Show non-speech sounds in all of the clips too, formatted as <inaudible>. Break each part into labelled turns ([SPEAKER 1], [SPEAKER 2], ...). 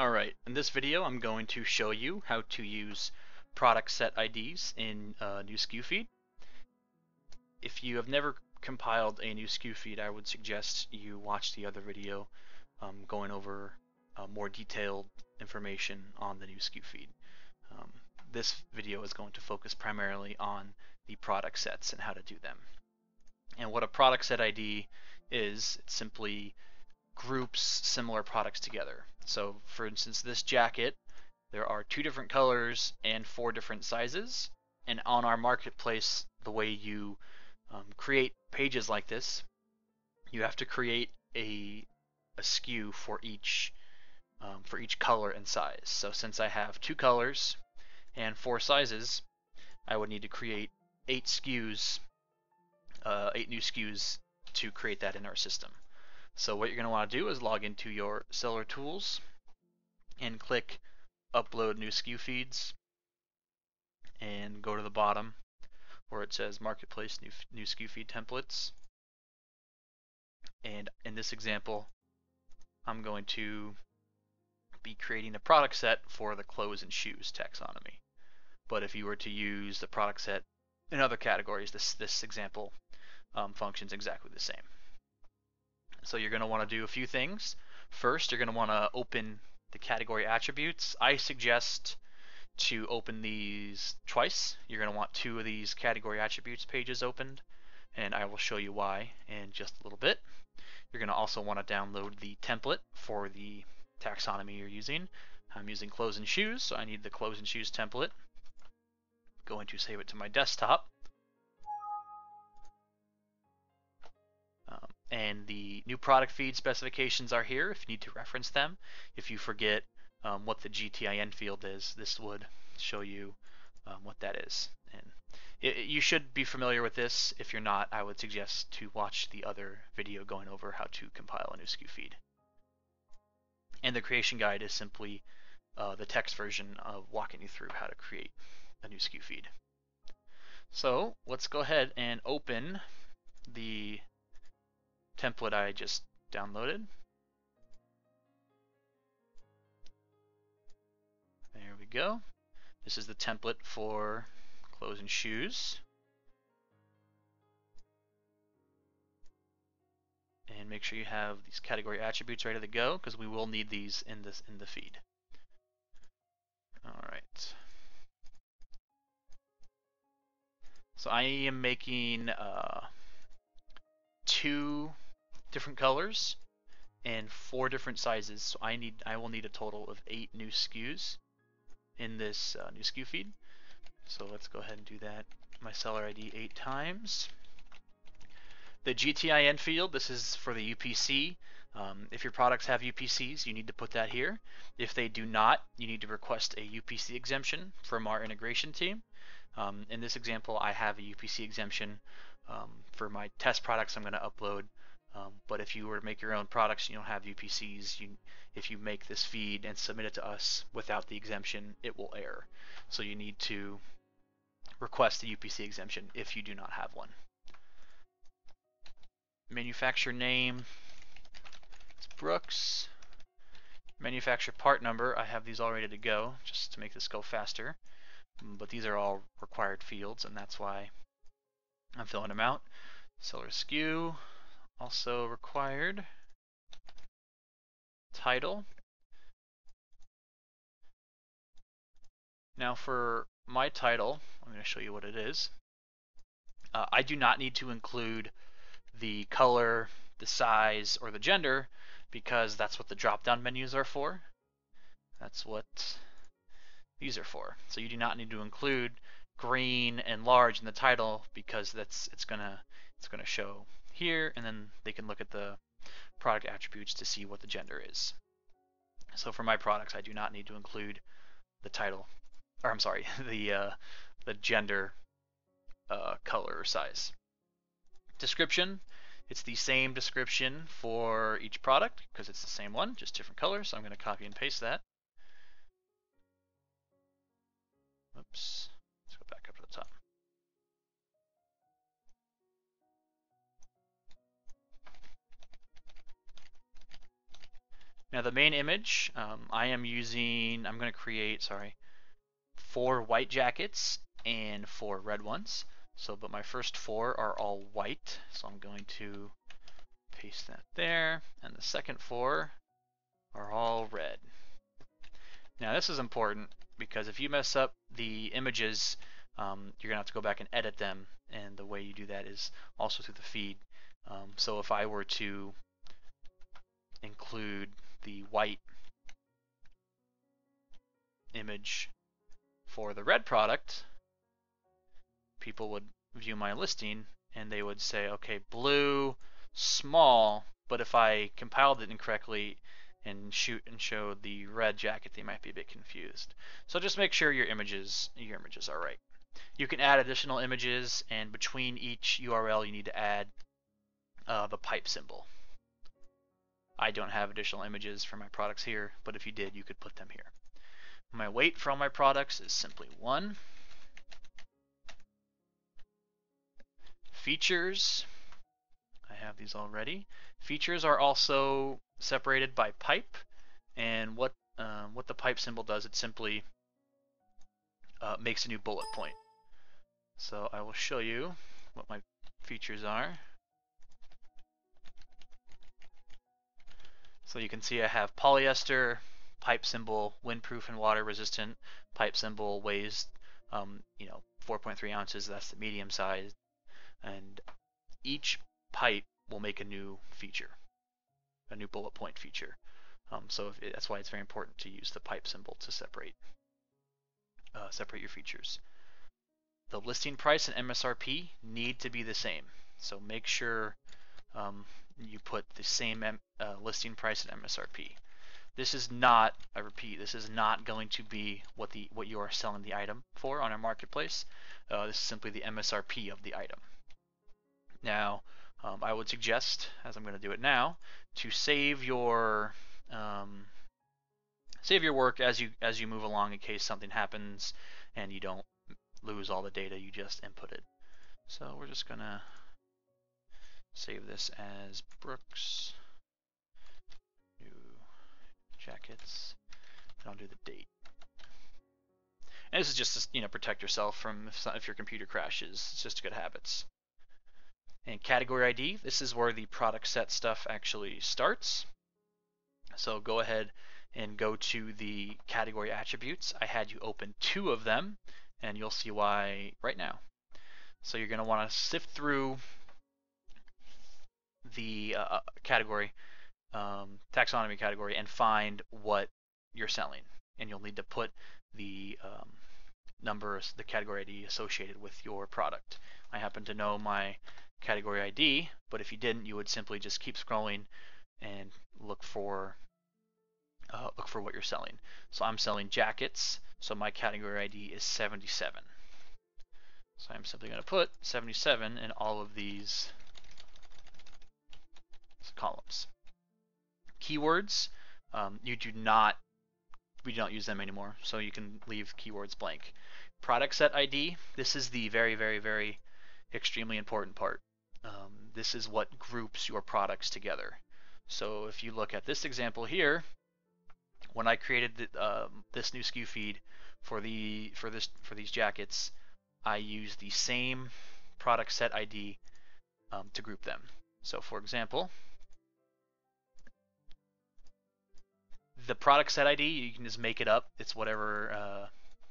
[SPEAKER 1] Alright, in this video I'm going to show you how to use product set IDs in uh, new SKU feed. If you have never compiled a new SKU feed, I would suggest you watch the other video um, going over uh, more detailed information on the new SKU feed. Um, this video is going to focus primarily on the product sets and how to do them. And what a product set ID is, it's simply groups similar products together. So for instance, this jacket, there are two different colors and four different sizes. And on our marketplace, the way you um, create pages like this, you have to create a, a SKU for each um, for each color and size. So since I have two colors and four sizes, I would need to create eight SKUs, uh, eight new SKUs to create that in our system. So what you're going to want to do is log into your seller tools and click upload new SKU feeds and go to the bottom where it says marketplace new, new SKU feed templates. And in this example, I'm going to be creating a product set for the clothes and shoes taxonomy. But if you were to use the product set in other categories, this, this example um, functions exactly the same. So you're going to want to do a few things. First, you're going to want to open the category attributes. I suggest to open these twice. You're going to want two of these category attributes pages opened, and I will show you why in just a little bit. You're going to also want to download the template for the taxonomy you're using. I'm using clothes and shoes, so I need the clothes and shoes template. Going to save it to my desktop. And the new product feed specifications are here if you need to reference them. If you forget um, what the GTIN field is, this would show you um, what that is. And it, you should be familiar with this. If you're not, I would suggest to watch the other video going over how to compile a new SKU feed. And the creation guide is simply uh, the text version of walking you through how to create a new SKU feed. So let's go ahead and open the template I just downloaded. There we go. This is the template for clothes and shoes. And make sure you have these category attributes ready to go because we will need these in this in the feed. All right. So I am making uh, two different colors and four different sizes. So I need I will need a total of eight new SKUs in this uh, new SKU feed. So let's go ahead and do that. My seller ID eight times. The GTIN field, this is for the UPC. Um, if your products have UPCs, you need to put that here. If they do not, you need to request a UPC exemption from our integration team. Um, in this example, I have a UPC exemption. Um, for my test products, I'm going to upload um, but if you were to make your own products you don't have UPCs, you, if you make this feed and submit it to us without the exemption, it will error. So you need to request the UPC exemption if you do not have one. Manufacturer name, it's Brooks. Manufacturer part number, I have these all ready to go just to make this go faster. But these are all required fields and that's why I'm filling them out. Seller SKU, also required title. Now for my title, I'm going to show you what it is. Uh, I do not need to include the color, the size, or the gender because that's what the drop-down menus are for. That's what these are for. So you do not need to include green and large in the title because that's it's gonna it's gonna show here, and then they can look at the product attributes to see what the gender is. So for my products, I do not need to include the title, or I'm sorry, <laughs> the uh, the gender, uh, color, or size. Description, it's the same description for each product because it's the same one, just different colors. So I'm going to copy and paste that. Oops. Now the main image, um, I am using, I'm going to create, sorry, four white jackets and four red ones. So, but my first four are all white, so I'm going to paste that there. And the second four are all red. Now this is important because if you mess up the images, um, you're going to have to go back and edit them. And the way you do that is also through the feed. Um, so if I were to include the white image for the red product, people would view my listing and they would say, okay, blue, small, but if I compiled it incorrectly and shoot and show the red jacket, they might be a bit confused. So just make sure your images your images are right. You can add additional images, and between each URL, you need to add uh, the pipe symbol. I don't have additional images for my products here, but if you did, you could put them here. My weight for all my products is simply 1. Features, I have these already. Features are also separated by pipe, and what uh, what the pipe symbol does, it simply uh, makes a new bullet point. So I will show you what my features are. So you can see I have polyester, pipe symbol, windproof and water resistant. Pipe symbol weighs, um, you know, 4.3 ounces. That's the medium size, and each pipe will make a new feature, a new bullet point feature. Um, so it, that's why it's very important to use the pipe symbol to separate uh, separate your features. The listing price and MSRP need to be the same. So make sure um, you put the same uh, listing price at MSRP. This is not, I repeat, this is not going to be what the what you are selling the item for on our marketplace. Uh, this is simply the MSRP of the item. Now, um, I would suggest, as I'm going to do it now, to save your um, save your work as you as you move along in case something happens and you don't lose all the data you just inputted. So we're just going to Save this as Brooks. New jackets. And I'll do the date. And this is just to you know protect yourself from if, if your computer crashes. It's just good habits. And category ID, this is where the product set stuff actually starts. So go ahead and go to the category attributes. I had you open two of them, and you'll see why right now. So you're going to want to sift through the uh, uh, category, um, taxonomy category, and find what you're selling. And you'll need to put the um, numbers, the category ID associated with your product. I happen to know my category ID, but if you didn't, you would simply just keep scrolling and look for uh, look for what you're selling. So I'm selling jackets, so my category ID is 77. So I'm simply going to put 77 in all of these columns. Keywords, um, you do not, we do not use them anymore, so you can leave keywords blank. Product set ID, this is the very, very, very extremely important part. Um, this is what groups your products together. So if you look at this example here, when I created the, um, this new SKU feed for the for this for these jackets, I use the same product set ID um, to group them. So for example, the product set ID, you can just make it up. It's whatever uh,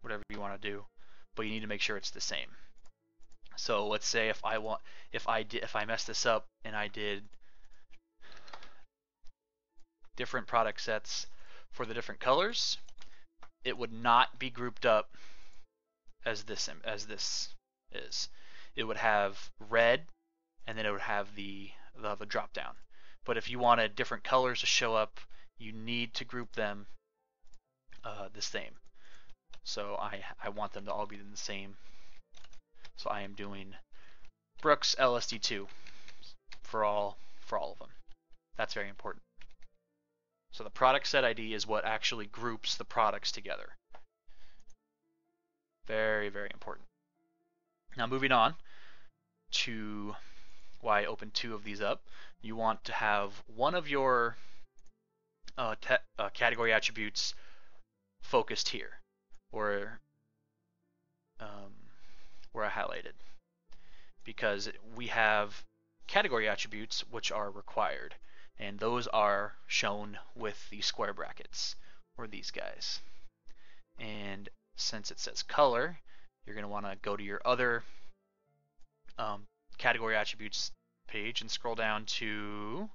[SPEAKER 1] whatever you want to do, but you need to make sure it's the same. So let's say if I want, if I did, if I messed this up and I did different product sets for the different colors, it would not be grouped up as this as this is. It would have red, and then it would have the the, the drop down. But if you wanted different colors to show up you need to group them uh, the same. So I, I want them to all be in the same. So I am doing Brooks LSD2 for all for all of them. That's very important. So the product set ID is what actually groups the products together. Very, very important. Now moving on to why I opened two of these up. You want to have one of your uh, uh, category attributes focused here, or um, where I highlighted, because we have category attributes which are required, and those are shown with the square brackets, or these guys. And since it says color, you're going to want to go to your other um, category attributes page and scroll down to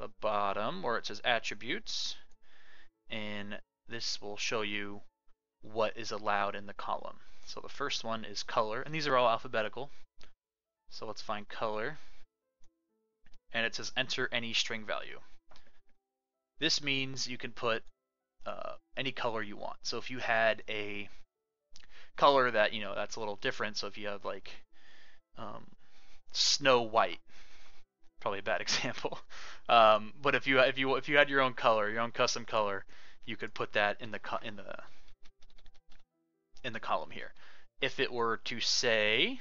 [SPEAKER 1] the bottom where it says attributes and this will show you what is allowed in the column. So the first one is color and these are all alphabetical. So let's find color and it says enter any string value. This means you can put uh, any color you want. So if you had a color that, you know, that's a little different, so if you have like um, snow white, probably a bad <laughs> example. Um, but if you if you if you had your own color, your own custom color, you could put that in the in the in the column here. If it were to say,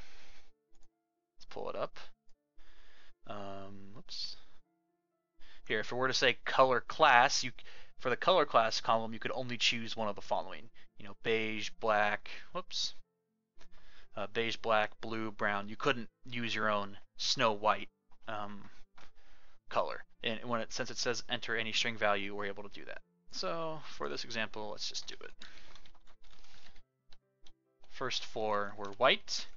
[SPEAKER 1] let's pull it up. Um, oops. Here, if it were to say color class, you for the color class column, you could only choose one of the following. You know, beige, black, whoops, uh, beige, black, blue, brown. You couldn't use your own snow white um, color. And when it since it says enter any string value, we're able to do that. So for this example, let's just do it. First four were white,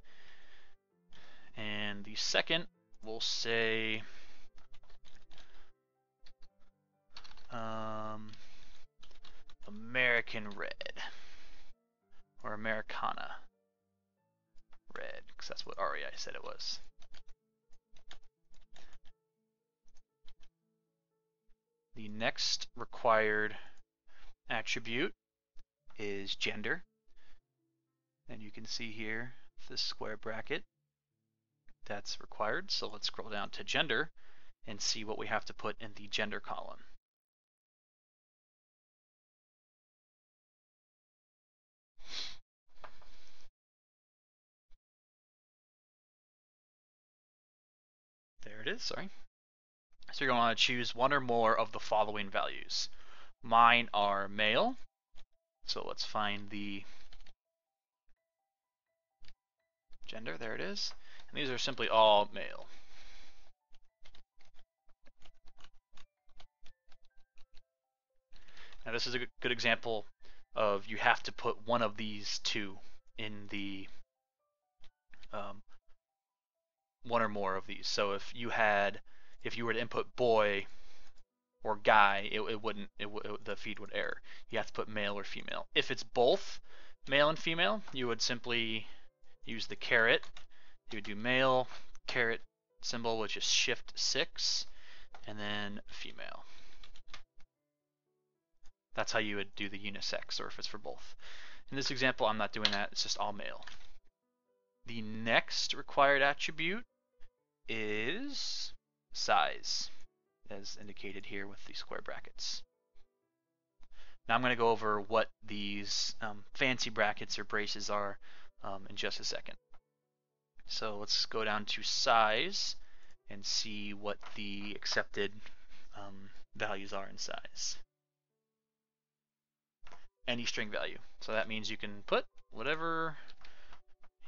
[SPEAKER 1] and the second we'll say um, American Red or Americana Red, because that's what REI said it was. The next required attribute is gender. And you can see here this square bracket that's required. So let's scroll down to gender and see what we have to put in the gender column. There it is, sorry. So you're going to want to choose one or more of the following values. Mine are male. So let's find the gender. There it is. And these are simply all male. Now this is a good example of you have to put one of these two in the um, one or more of these. So if you had if you were to input boy or guy, it, it wouldn't, it, it, the feed would error. You have to put male or female. If it's both male and female, you would simply use the caret. You would do male, caret symbol, which is shift 6, and then female. That's how you would do the unisex, or if it's for both. In this example, I'm not doing that. It's just all male. The next required attribute is size, as indicated here with the square brackets. Now I'm going to go over what these um, fancy brackets or braces are um, in just a second. So let's go down to size and see what the accepted um, values are in size. Any string value. So that means you can put whatever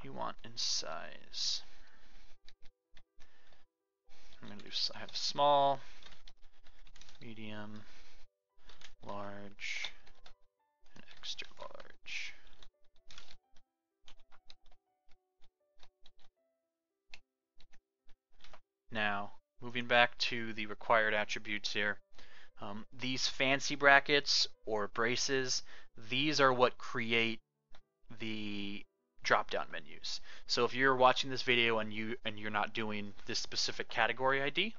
[SPEAKER 1] you want in size. I'm going to do, I have small, medium, large, and extra large. Now, moving back to the required attributes here, um, these fancy brackets or braces, these are what create the drop-down menus. So if you're watching this video and you and you're not doing this specific category ID,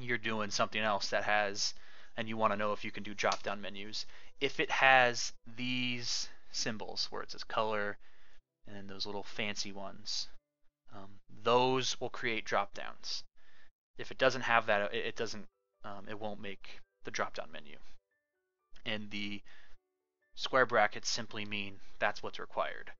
[SPEAKER 1] you're doing something else that has and you want to know if you can do drop-down menus. If it has these symbols where it says color and those little fancy ones, um, those will create drop-downs. If it doesn't have that, it, it doesn't, um, it won't make the drop-down menu. And the square brackets simply mean that's what's required.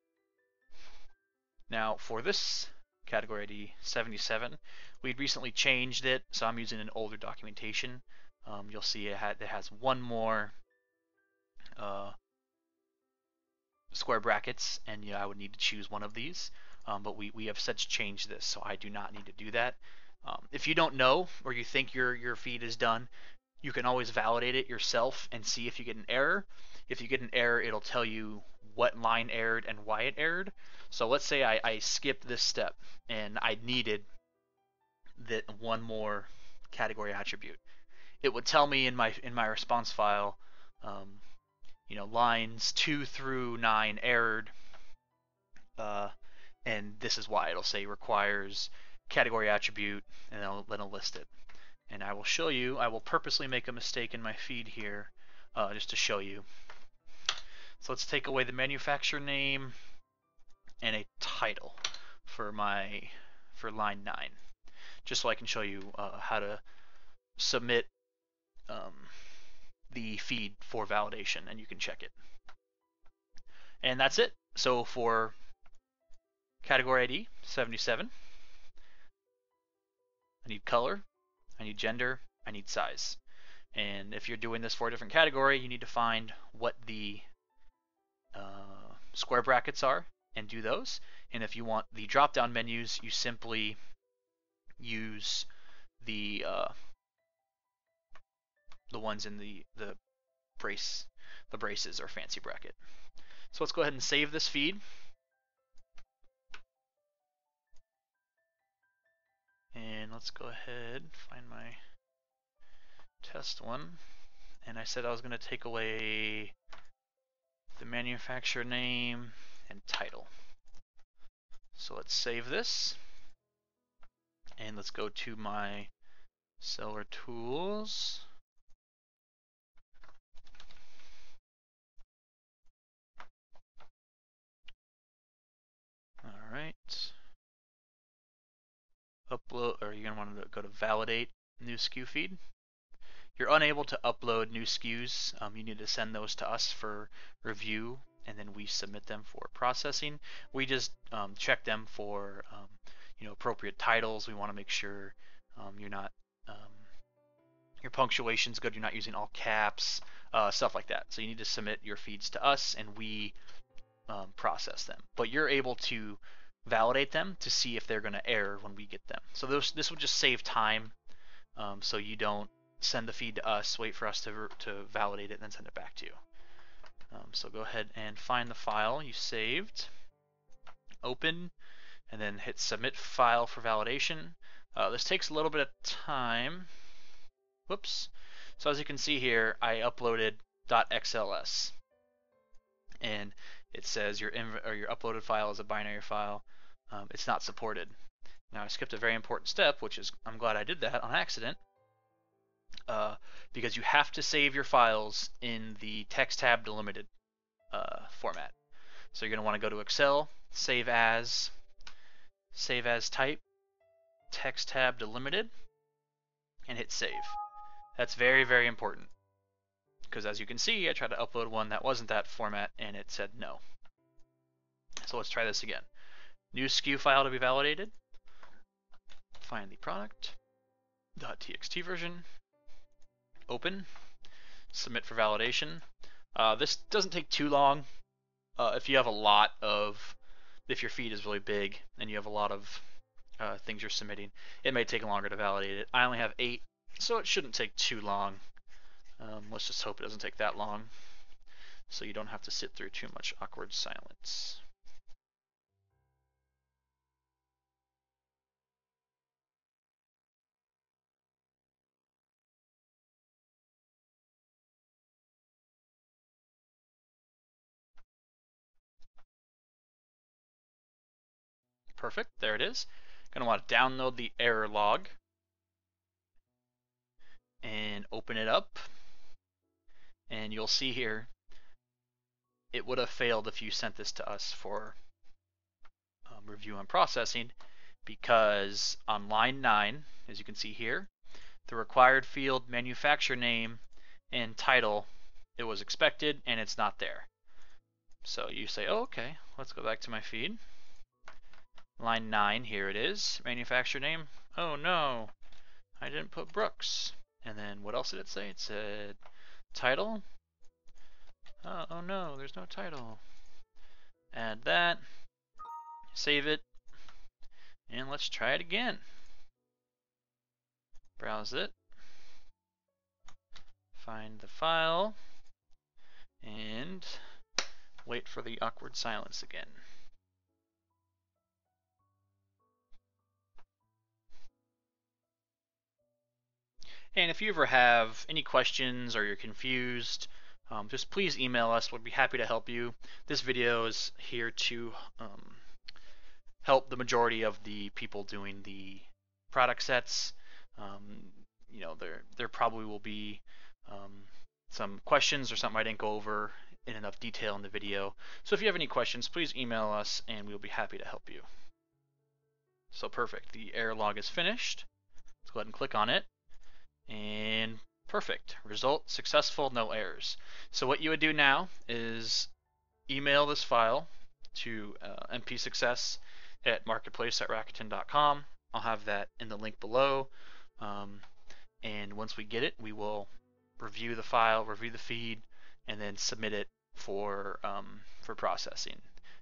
[SPEAKER 1] Now for this category ID 77, we'd recently changed it, so I'm using an older documentation. um, you'll see it, ha it has one more uh, square brackets, and I would need to choose one of these. Um, but we, we have since changed this, so I do not need to do that. Um, if you don't know or you think your, your feed is done, you can always validate it yourself and see if you get an error. If you get an error, it'll tell you what line erred and why it erred. So let's say I, I skipped this step and I needed that one more category attribute. It would tell me in my in my response file, um, you know, lines two through nine errored, uh, and this is why. It'll say requires category attribute, and then it'll list it. And I will show you. I will purposely make a mistake in my feed here, uh, just to show you. So let's take away the manufacturer name and a title for my for line 9 just so I can show you uh, how to submit um, the feed for validation and you can check it. And that's it. So for category ID 77, I need color, I need gender, I need size. And if you're doing this for a different category, you need to find what the uh, square brackets are and do those. And if you want the drop down menus, you simply use the uh, the ones in the the brace the braces or fancy bracket. So let's go ahead and save this feed. And let's go ahead find my test one. And I said I was going to take away the manufacturer name and title. So let's save this. And let's go to my seller tools. All right. Upload, or you're gonna want to go to validate new SKU feed. You're unable to upload new SKUs. Um, you need to send those to us for review and then we submit them for processing. We just um, check them for um, you know appropriate titles. We want to make sure um, you're not um, your punctuation's good. You're not using all caps, uh, stuff like that. So you need to submit your feeds to us, and we process them. But you're able to validate them to see if they're going to error when we get them. So this this will just save time, um, so you don't send the feed to us, wait for us to to validate it, and then send it back to you. Um, so go ahead and find the file you saved, open, and then hit submit file for validation. Uh, this takes a little bit of time. Whoops. So as you can see here, I uploaded .xls, and it says your or your uploaded file is a binary file. Um, it's not supported. Now I skipped a very important step, which is I'm glad I did that on accident uh, because you have to save your files in the text tab delimited uh, format. So you're going to want to go to Excel, save as, save as type, text tab delimited, and hit save. That's very, very important because as you can see, I tried to upload one that wasn't that format and it said no. So let's try this again. New SKU file to be validated. Find the product. .txt version open, submit for validation. Uh, this doesn't take too long. Uh, if you have a lot of, if your feed is really big and you have a lot of uh, things you're submitting, it may take longer to validate it. I only have eight, so it shouldn't take too long. Um, let's just hope it doesn't take that long so you don't have to sit through too much awkward silence. Perfect, there it is. Gonna want to download the error log and open it up. And you'll see here, it would have failed if you sent this to us for um, review and processing because on line 9, as you can see here, the required field manufacturer name and title, it was expected and it's not there. So you say, oh, okay, let's go back to my feed. Line 9, here it is. Manufacturer name. Oh no, I didn't put Brooks. And then what else did it say? It said title. Oh, oh no, there's no title. Add that. Save it. And let's try it again. Browse it. Find the file. And wait for the awkward silence again. And if you ever have any questions or you're confused, um, just please email us. We'd be happy to help you. This video is here to um, help the majority of the people doing the product sets. Um, you know, there there probably will be um, some questions or something I didn't go over in enough detail in the video. So if you have any questions, please email us and we'll be happy to help you. So perfect. The error log is finished. Let's go ahead and click on it. And perfect. Result successful, no errors. So what you would do now is email this file to uh, mpsuccess at marketplace at Rakuten.com. I'll have that in the link below. Um, and once we get it, we will review the file, review the feed, and then submit it for um, for processing.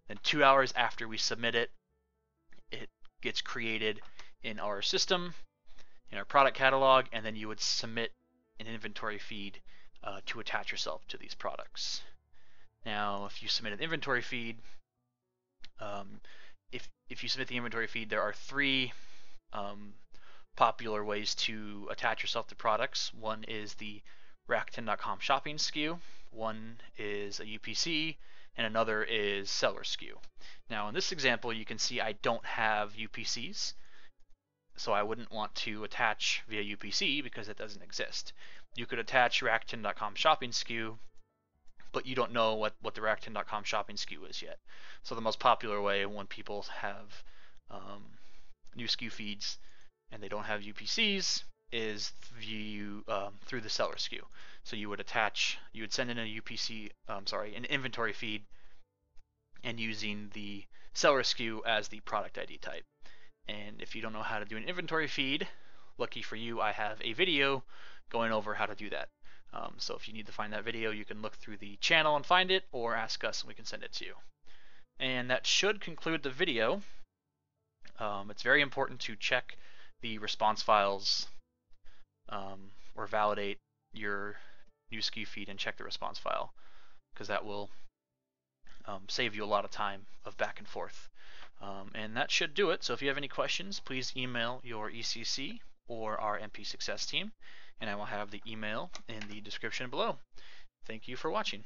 [SPEAKER 1] Then two hours after we submit it, it gets created in our system, in our product catalog, and then you would submit an inventory feed uh, to attach yourself to these products. Now, if you submit an inventory feed, um, if if you submit the inventory feed, there are three um, popular ways to attach yourself to products. One is the Rakuten.com shopping SKU, one is a UPC, and another is seller SKU. Now in this example, you can see I don't have UPCs, so I wouldn't want to attach via UPC because it doesn't exist. You could attach Rakuten.com shopping SKU, but you don't know what, what the Rakuten.com shopping SKU is yet. So the most popular way when people have um, new SKU feeds and they don't have UPCs is view um, through the seller SKU. So you would attach, you would send in a UPC, um, sorry, an inventory feed, and using the seller SKU as the product ID type. And if you don't know how to do an inventory feed, lucky for you, I have a video going over how to do that. Um, so if you need to find that video, you can look through the channel and find it, or ask us and we can send it to you. And that should conclude the video. Um, it's very important to check the response files um, or validate your new SKU feed and check the response file because that will um, save you a lot of time of back and forth. Um, and that should do it. So if you have any questions, please email your ECC or our MP Success team, and I will have the email in the description below. Thank you for watching.